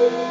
Senhor.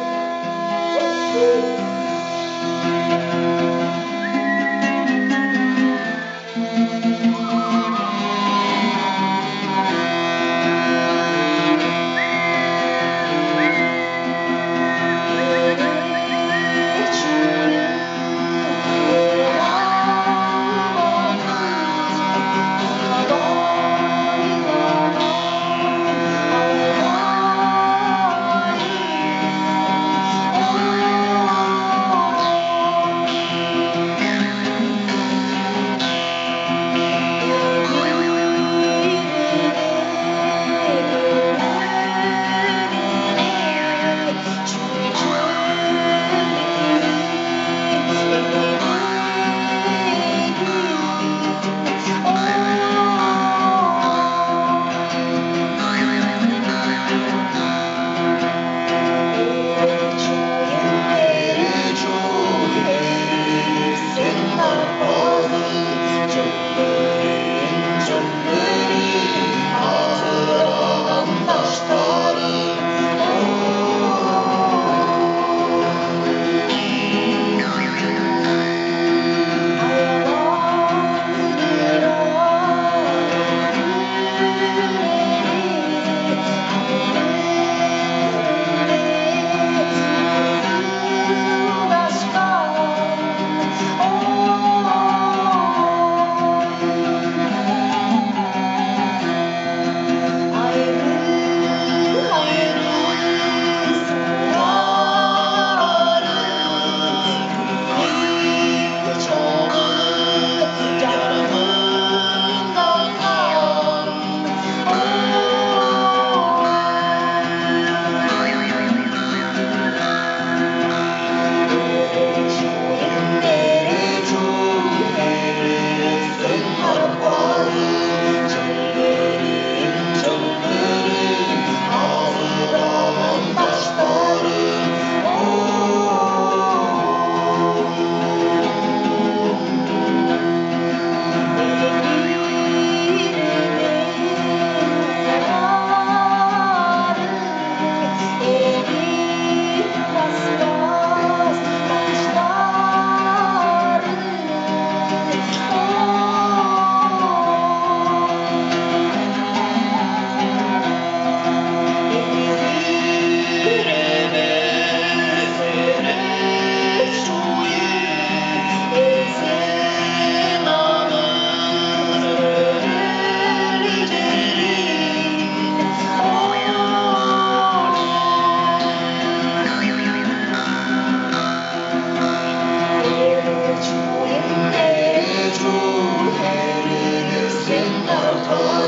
Oh.